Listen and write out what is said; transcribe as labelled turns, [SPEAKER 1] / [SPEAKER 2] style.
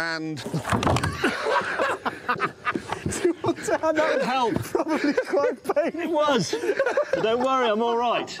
[SPEAKER 1] and
[SPEAKER 2] that would help.
[SPEAKER 3] Probably quite painful.
[SPEAKER 2] It was. But don't worry, I'm all right.